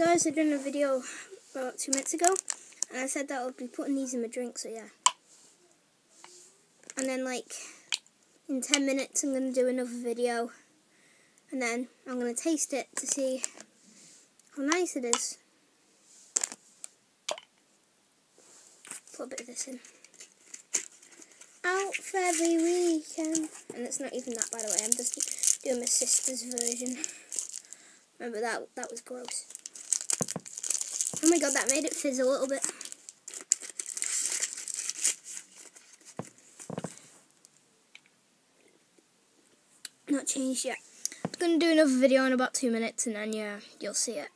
guys, I done a video about two minutes ago, and I said that I'll be putting these in my drink, so yeah. And then, like, in 10 minutes, I'm going to do another video, and then I'm going to taste it to see how nice it is. Put a bit of this in. Out for every weekend. And it's not even that, by the way. I'm just doing my sister's version. Remember that? That was gross. Oh my god, that made it fizz a little bit. Not changed yet. I'm going to do another video in about two minutes and then yeah, you'll see it.